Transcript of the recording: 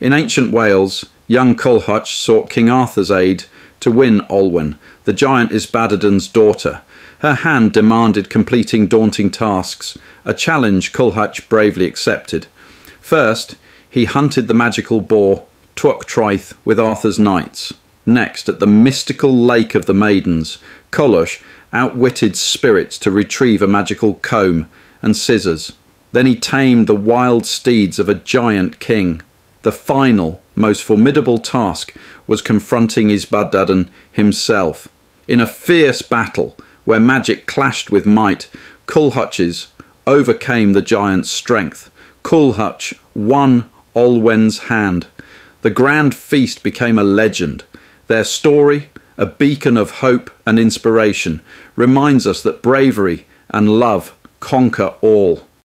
In ancient Wales, young Culhwch sought King Arthur's aid to win Olwen. The giant Ysbaddaden's daughter. Her hand demanded completing daunting tasks, a challenge Culhwch bravely accepted. First, he hunted the magical boar, Twrch Trwyth, with Arthur's knights. Next, at the mystical Lake of the Maidens, Culhwch outwitted spirits to retrieve a magical comb and scissors. Then he tamed the wild steeds of a giant king. The final, most formidable task was confronting Ysbaddaden himself. In a fierce battle, where magic clashed with might, Culhwch's overcame the giant's strength. Culhwch won Olwen's hand. The grand feast became a legend. Their story, a beacon of hope and inspiration, reminds us that bravery and love conquer all.